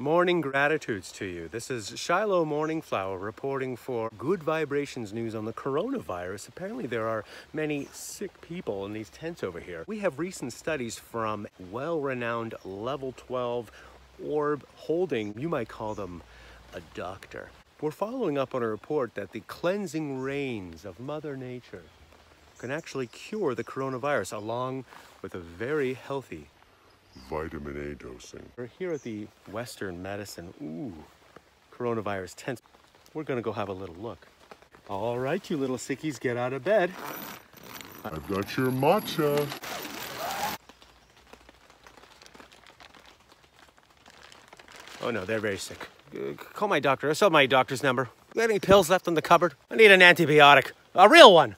Morning gratitudes to you. This is Shiloh Morning Flower reporting for Good Vibrations news on the coronavirus. Apparently, there are many sick people in these tents over here. We have recent studies from well renowned level 12 orb holding, you might call them a doctor. We're following up on a report that the cleansing rains of Mother Nature can actually cure the coronavirus along with a very healthy vitamin A dosing. We're here at the Western Medicine, ooh, coronavirus tent. We're gonna go have a little look. All right, you little sickies, get out of bed. I've got your matcha. Oh no, they're very sick. Uh, call my doctor. I saw my doctor's number. Got any pills left in the cupboard? I need an antibiotic. A real one.